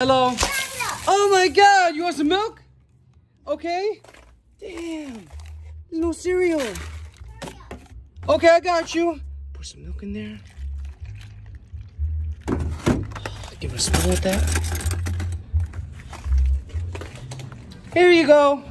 Hello. Oh my god, you want some milk? Okay. Damn. There's no cereal. Okay, I got you. Put some milk in there. Give it a spoon at that. Here you go.